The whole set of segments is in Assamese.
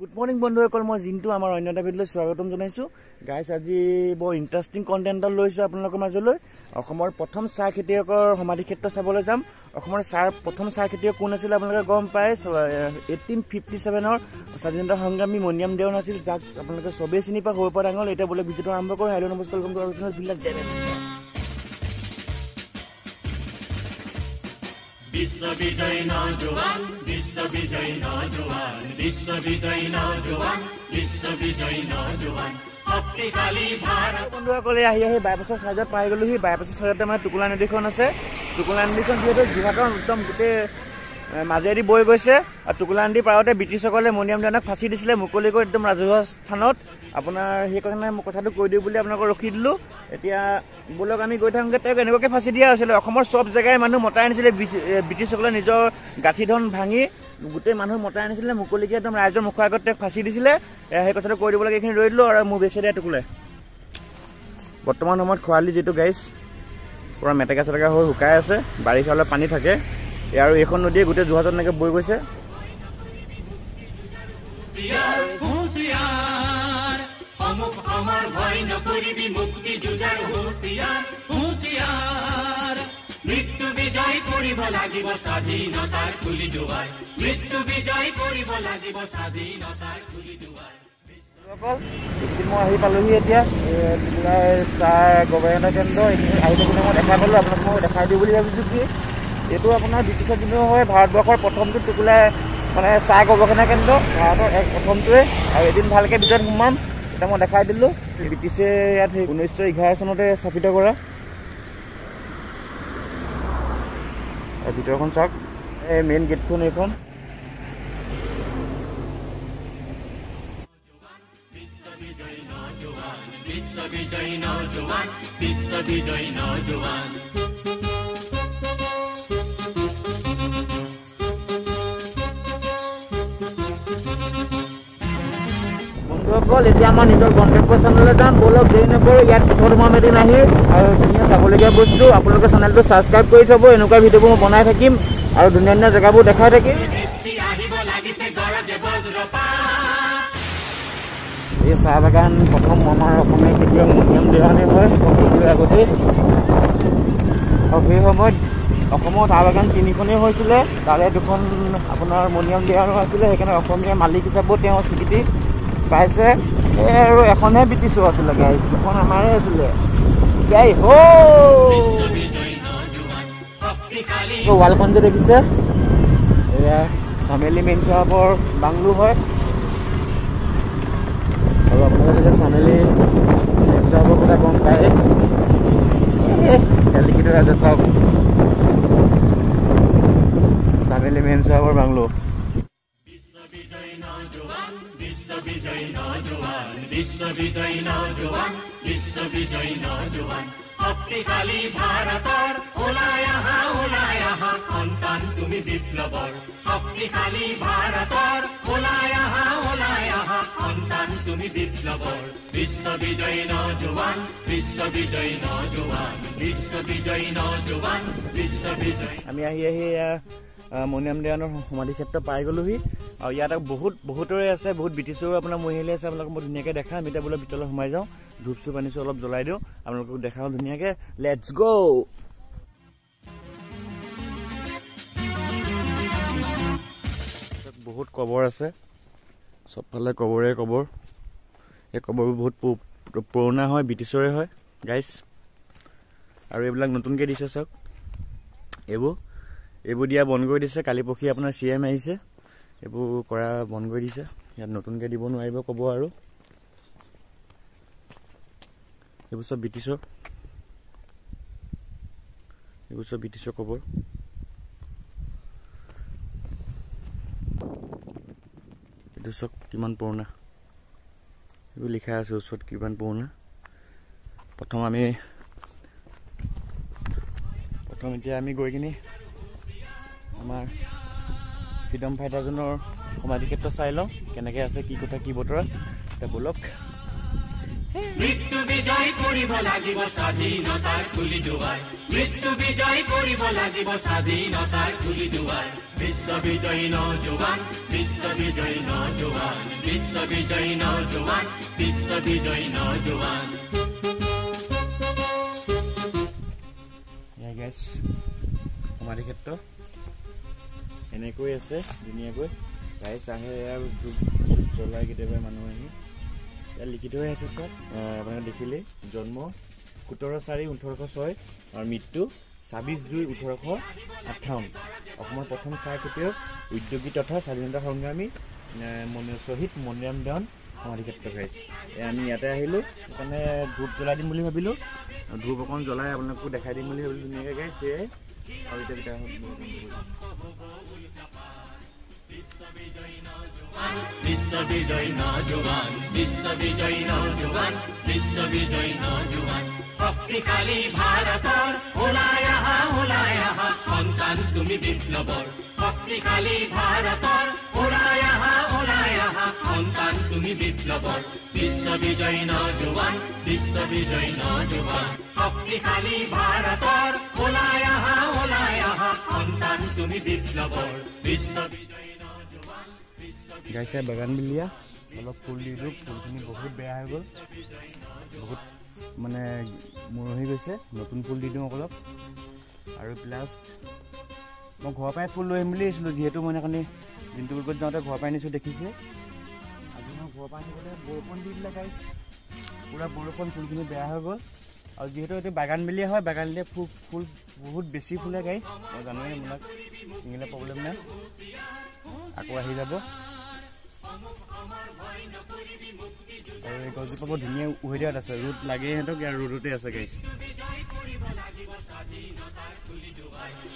গুড মৰ্ণিং বন্ধুসকল মই জিন্তু আমাৰ অন্য এটা ভিডিঅ'লৈ স্বাগতম জনাইছোঁ। গাইছ আজি বৰ ইণ্টাৰেষ্টিং কণ্টেণ্ট এটা লৈছোঁ আপোনালোকৰ মাজলৈ। অসমৰ প্ৰথম চাহ খেতিয়কৰ সমাধি ক্ষেত্ৰ চাবলৈ যাম। অসমৰ চাহ প্ৰথম চাহ খেতিয়ক কোন আছিলে আপোনালোকে গম পায়? এইটিন ফিফটি ছেভেনৰ স্বাধীনতা সংগ্ৰামী মনিয়াম দেৱন আছিল যাক আপোনালোকে চবেই চিনি পায়। সৰুৰ পৰা ডাঙৰ এতিয়া বোলে ভিডিঅ'টো আৰম্ভ কৰোঁ। হেল্ল' নমস্কাৰ বন্ধুসকলে আহি আহি বাইপাছৰ চাইডত পাই গ'লোহি বাইপাছৰ চাইডতে মানে টুকুলা নদীখন আছে। টুকুলা নদীখন যিহেতু যোৰহাটৰ একদম গোটেই মাজেদি বৈ গৈছে। আৰু টুকুলা নদীৰ পাৰতে ব্ৰিটিছসকলে মনিয়াম দেৱানক ফাঁচি দিছিলে মুকলিকৈ একদম ৰাজহুৱা স্থানত। আপোনাৰ সেই কাৰণে মই কথাটো কৈ দিওঁ বুলি আপোনালোকক ৰখি দিলোঁ। এতিয়া ব'লক আমি গৈ থাকোঁগৈ তেওঁক এনেকুৱাকৈ ফাঁচি দিয়া হৈছিলে। অসমৰ চব জেগাই মানুহ মতাই আনিছিলে ব্ৰিটিছসকলে নিজৰ গাঁঠি ধন ভাঙি গোটেই মানুহ মতাই আনিছিলে। মুকলিকৈ একদম ৰাইজৰ মুখৰ আগত তেওঁক ফাঁচি দিছিলে। সেই কথাটো কৈ দিব লাগে এইখিনি ৰৈ দিলোঁ আৰু মোৰ বেক চাইডে টুকুলাই বৰ্তমান সময়ত খৰালি যিটো গাইছ পূৰা মেটেকা চেটেকা হৈ শুকাই আছে বাৰিষা অলপ পানী থাকে। আৰু এইখন নদীয়ে গোটেই যোৰহাটত এনেকৈ বৈ গৈছে। অমুক অমৰ ভয় নকৰিবি মুক্তি যুঁজাৰ হুঁচিয়াৰ হুঁচিয়াৰ মৃত্যু বিজয় কৰিব লাগিব স্বাধীনতাৰ খুলি দুৱাৰ মৃত্যু বিজয় কৰিব লাগিব স্বাধীনতাৰ খুলি এইকেইদিন মই আহি পালোহি এতিয়া। চাহ গৱেষণা কেন্দ্ৰ এইখিনি আহি থাকোঁতে মই দেখা পালোঁ আপোনাক মই দেখাই দিওঁ বুলি ভাবিছোঁ কি এইটো আপোনাৰ ব্ৰিটিছৰ দিনো হয় ভাৰতবৰ্ষৰ প্ৰথমটো টুকুলা মানে চাহ গৱেষণা কেন্দ্ৰ ভাৰতৰ এক প্ৰথমটোৱে। আৰু এদিন ভালকৈ ভিতৰত সোমাম। এতিয়া মই দেখাই দিলোঁ। ব্ৰিটিছে ইয়াত সেই ঊনৈছশ এঘাৰ চনতে স্থাপিত কৰা। ভিতৰখন চাওক। এই মেইন গেটখন এইখন। বন্ধুসকল এতিয়া আমাৰ নিজৰ গন্তব্যস্থানলৈ যাম। ব'লক দেৰি নকৰোঁ ইয়াত পিছত সোমাম এদিন আহি আৰু ধুনীয়া চাবলগীয়া বস্তু আপোনালোকে চেনেলটো ছাবস্ক্ৰাইব কৰি থ'ব এনেকুৱা ভিডিঅ'বোৰ মই বনাই থাকিম। আৰু ধুনীয়া ধুনীয়া জেগাবোৰ দেখাই থাকিম। এই চাহ বাগান প্ৰথম আমাৰ অসমীয়া খেতিয়ক মনিয়াম দেৱানে হয় সকলোৰে আগতেই আৰু সেই সময়ত অসমৰ চাহ বাগান তিনিখনেই হৈছিলে। তাৰে দুখন আপোনাৰ মনিয়াম দেৱানো আছিলে সেইকাৰণে অসমীয়া মালিক হিচাপেও তেওঁ স্বীকৃতি পাইছে। আৰু এখনহে ব্ৰিটিছো আছিলে গাড়ী দুখন আমাৰে আছিলে। গাই হো! ৱালখন যে দেখিছে এয়া চামেলি মেইন চাহাবৰ বাংলো হয়। আৰু আপোনালোকে যে চামেলি মেইন চাহাবৰ কথা গম পায়। লিখিত আছে চাওক। চামেলি মেইন চাহাবৰ বাংলো। বিশ্ববিজয়ী নজোৱান বিশ্ববিজয়ী নজোৱান বিশ্ববিজয়ী নজোৱান বিশ্ববিজয়ী নজোৱান শক্তিশালী ভাৰতৰ ওলাই আহা ওলাই আহা সন্তান তুমি বিপ্লৱৰ শক্তিশালী ভাৰতৰ ওলাই আহা ওলাই আহা সন্তান তুমি বিপ্লৱৰ বিশ্ববিজয়ী নজোৱান বিশ্ববিজয়ী নজোৱান বিশ্ববিজয়ী নজোৱান বিশ্ববিজয়ী আমি আহি আহি মনিৰাম দেৱানৰ সমাধি ক্ষেত্ৰ পাই গ'লোহি। আৰু ইয়াত বহুত বহুতৰে আছে বহুত ব্ৰিটিছৰো আপোনাৰ মহিলা আছে আপোনালোকক মই ধুনীয়াকৈ দেখাম। এতিয়া বোলে ভিতৰলৈ সোমাই যাওঁ ধূপ চুপ আনিছোঁ অলপ জ্বলাই দিওঁ আপোনালোকক দেখাওঁ ধুনীয়াকৈ। লেটছ গ' বহুত কবৰ আছে। চবফালে কবৰে কবৰ। এই কবৰবোৰ বহুত পুৰণা হয় ব্ৰিটিছৰে হয়। গাইছ আৰু এইবিলাক নতুনকৈ দিছে চাওক। এইবোৰ। এইবোৰ দিয়া বন্ধ কৰি দিছে। কালি পৰহি আপোনাৰ চি এম আহিছে। এইবোৰ কৰা বন্ধ কৰি দিছে। ইয়াত নতুনকৈ দিব নোৱাৰিব ক'ব আৰু। এইবোৰ চব ব্ৰিটিছৰ। এইবোৰ চব ব্ৰিটিছৰ কবৰ এইটো চব কিমান পুৰণা। এইবোৰ লিখা আছে ওচৰত কিমান পুৰণা। প্ৰথম আমি প্ৰথম এতিয়া আমি গৈ কিনি আমাৰ ফ্ৰীডম ফাইটাৰজনৰ সমাধি ক্ষেত্ৰ চাই লওঁ কেনেকৈ আছে কি কথা কি বতৰা এতিয়া ব'লক। মৃত্যু বিজয় কৰিব লাগিব স্বাধীনতাৰ খুলি দুৱাৰ। মৃত্যু বিজয় কৰিব লাগিব স্বাধীনতাৰ খুলি দুৱাৰ। বিশ্ব বিজয়ী নজোৱান বিশ্ব বিজয়ী নজোৱান বিশ্ব বিজয়ী নজোৱান বিশ্ব বিজয়ী নজোৱান এয়া গেছ সমাধি ক্ষেত্ৰ। এনেকৈ আছে ধুনীয়াকৈ। ধূপ চুপ জ্বলাই কেতিয়াবা মানুহ আহি। ইয়াত লিখি থৈ আছে চব আপোনালোকে দেখিলেই। জন্ম সোতৰ চাৰি ওঠৰশ ছয় আৰু মৃত্যু ছাব্বিছ দুই ওঠৰশ আঠাৱন্ন। অসমৰ প্ৰথম চাহ খেতিয়ক উদ্যোগী তথা স্বাধীনতা সংগ্ৰামী শ্বহীদ মনিৰাম দেৱান সমাধি ক্ষেত্ৰ গাইছ এয়া আমি ইয়াতে আহিলোঁ। সেইকাৰণে ধূপ জ্বলাই দিম বুলি ভাবিলোঁ। ধূপ অকণ জ্বলাই আপোনালোকো দেখাই দিম বুলি ভাবিলোঁ। ধুনীয়াকৈ গাইছ বিশ্ব বিজয়ী নজোৱান বিশ্ব বিজয়ী নজোৱান শক্তিশালী ভাৰতৰ ওলাই আহা ওলাই আহা সন্তান তুমি বিপ্লৱৰ শক্তিশালী ভাৰতৰ সন্তান তুমি বিপ্লৱৰ বিশ্ব বিজয়ী নজোৱান বিশ্ব বিজয়ী নজোৱান শক্তিশালী ভাৰতৰ ওলাই আহা ওলাই আহা সন্তান তুমি বিপ্লৱৰ বিশ্ব বিজয়ী গাইছে বাগান বিলিয়া অলপ ফুল দি দিলোঁ ফুলখিনি বহুত বেয়া হৈ গ'ল বহুত মানে মৰহি গৈছে নতুন ফুল দি দিওঁ অলপ আৰু প্লাছ মই ঘৰৰ পৰাই ফুল লৈ আহিম বুলি আহিছিলোঁ যিহেতু মই সেইকাৰণে দিনটো লগত যাওঁতে ঘৰৰ পৰাই আনিছোঁ দেখিছে পৰা বৰষুণ ফুলখিনি বেয়া হৈ গ'ল। আৰু যিহেতু এইটো বাগান বিলিয়া হয় বাগান বিলিয়া ফুল ফুল বহুত বেছি ফুলে গাইছ মই জানোৱেই আপোনাক ছিঙিলে প্ৰব্লেম নাই। আকৌ আহি যাব। এই গছজোপা ধুনীয়া উহৰিয়াত আছে। ৰ'দ লাগে সিহঁতক ৰ'দতে আছে গাইছ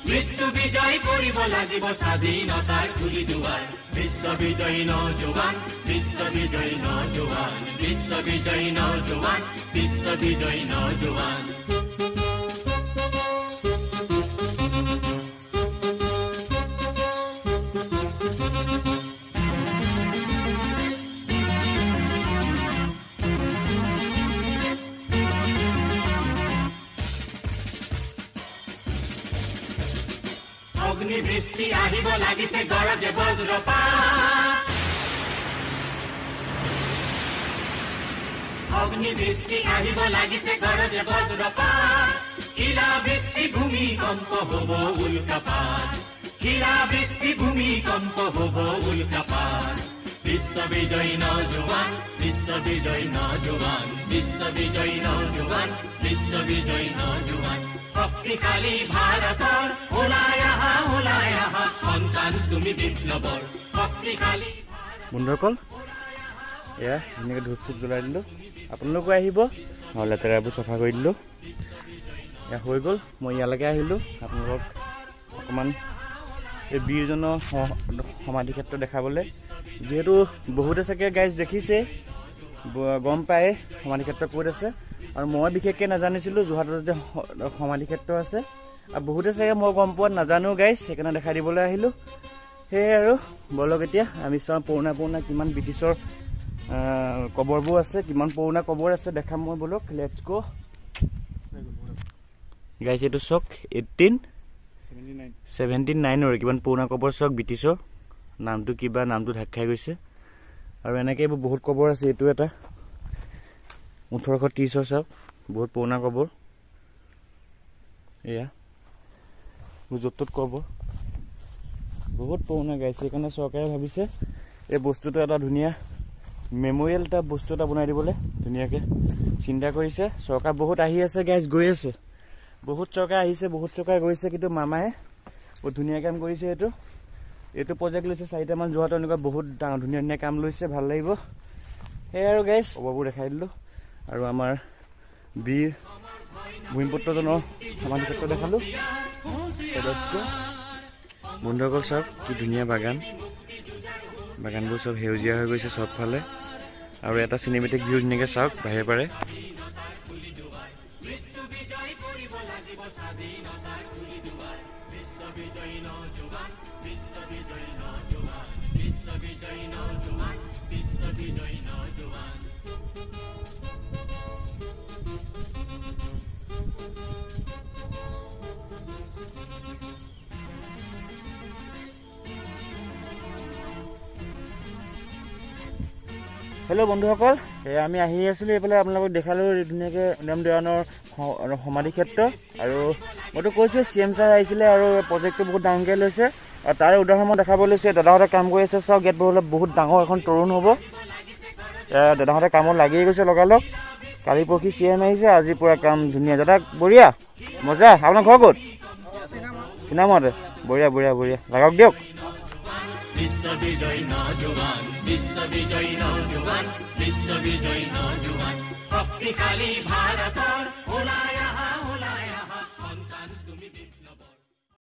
মৃত্যু বিজয় কৰিব লাগিব স্বাধীনতাৰ খুলি দুৱাৰ। বিশ্ব বিজয়ী নজোৱান বিশ্ব বিজয়ী নজোৱান বিশ্ব বিজয়ী নজোৱান বিশ্ব বিজয়ী নজোৱান অগ্নিবৃষ্টি আহিব লাগিছে গৰজে বজ্ৰপাত অগ্নিবৃষ্টি আহিব লাগিছে গৰজে বজ্ৰপাত শিলা বৃষ্টি ভূমিকম্প হব উল্কাপাত শিলা বৃষ্টি ভূমিকম্প হব উল্কাপাত বিশ্ব বিজয়ী নজোৱান বিশ্ব বিজয়ী নজোৱান বিশ্ব বিজয়ী নজোৱান বিশ্ব বিজয়ী নজোৱান শক্তিশালী ভাৰতৰ ওলাই আহা ওলাই আহা সন্তান তুমি বিপ্লৱৰ শক্তিশালী বন্ধুসকল এয়া ধুনীয়াকৈ ধূপ চুপ জ্বলাই দিলোঁ। আপোনালোকো আহিব। আৰু লেতেৰাবোৰ চফা কৰি দিলোঁ। এয়া হৈ গ'ল। মই ইয়ালৈকে আহিলোঁ। আপোনালোকক অকণমান এই বীৰজনৰ সমাধি ক্ষেত্ৰ দেখাবলৈ। যিহেতু বহুতে চাগে গাইজ দেখিছে। গম পায় সমাধি ক্ষেত্ৰ ক'ত আছে। আৰু মই বিশেষকৈ নাজানিছিলোঁ যোৰহাটত যে সমাধি ক্ষেত্ৰ আছে। আৰু বহুতে চাগে মই গম পোৱাত নাজানো গাইজ সেইকাৰণে দেখাই দিবলৈ আহিলোঁ। সেয়াই আৰু বলক এতিয়া আমি চাওঁ পুৰণা পুৰণা কিমান ব্ৰিটিছৰ কবৰবোৰ আছে কিমান পুৰণা কবৰ আছে দেখাম মই বলক। লেটছ গ' গাইছে এইটো চক এইটিন ছেভেণ্টি নাইনৰ কিমান পুৰণা কবৰ চক ব্ৰিটিছৰ। নামটো কিবা নামটো ঢাক খাই গৈছে। আৰু এনেকৈ এইবোৰ বহুত কবৰ আছে এইটো এটা। ওঠৰশ ত্ৰিছৰ চাওক বহুত পুৰণা কবৰ। এয়া য'ত ত'ত কবৰ। বহুত পুৰণা গাইছে সেইকাৰণে চৰকাৰে ভাবিছে এই বস্তুটো এটা ধুনীয়া মেমৰিয়েল এটা বস্তু এটা বনাই দিবলৈ ধুনীয়াকৈ চিন্তা কৰিছে। চৰকাৰ বহুত আহি আছে গাইজ গৈ আছে। বহুত চৰকাৰ আহিছে বহুত চৰকাৰ গৈছে কিন্তু মামায়ে বহুত ধুনীয়া কাম কৰিছে এইটো এইটো প্ৰজেক্ট লৈছে চাৰিটামান যোৱাটো এনেকুৱা বহুত ডাঙৰ ধুনীয়া ধুনীয়া কাম লৈছে ভাল লাগিব। সেয়াই আৰু গাইজ খবৰবোৰ দেখাই দিলোঁ। আৰু আমাৰ বীৰ ভূমিপুত্ৰজনৰ সমাধি ক্ষেত্ৰ দেখালোঁ। বন্ধুসকল চাওক কি ধুনীয়া বাগান। বাগানবোৰ চব সেউজীয়া হৈ গৈছে চবফালে। আৰু এটা চিনেমেটিক ভিউ ধুনীয়াকৈ চাওক বাহিৰে পাৰে। হেল্ল' বন্ধুসকল। এই আমি আহি আছিলোঁ এইফালে আপোনালোকক দেখালোঁ ধুনীয়াকৈ উদম দেৱানৰ সমাধি ক্ষেত্ৰ। আৰু মইতো কৈছোঁ চি এম ছাৰ আহিছিলে আৰু প্ৰজেক্টটো বহুত ডাঙৰকৈ লৈছে। আৰু তাৰে উদাহৰণ মই দেখাব লৈছোঁ। দাদাহঁতে কাম কৰি আছে চাওক ইয়াত বহুত বহুত ডাঙৰ এখন তৰুণ হ'ব। দাদাহঁতে কামত লাগিয়ে গৈছে লগালগ। কালি পৰহি চি এম আহিছে আজি পূৰা কাম ধুনীয়া। দাদা বঢ়িয়া। মজা। আপোনাৰ ঘৰ ক'ত? কিনামতে বঢ়িয়া বঢ়িয়া বঢ়িয়া। লাগক দিয়ক। বিশ্ব বিজয়ী নজোৱান বিশ্ব বিজয়ী নজোৱান বিশ্ব বিজয়ী নজোৱান শক্তিশালী ভাৰতৰ ওলাই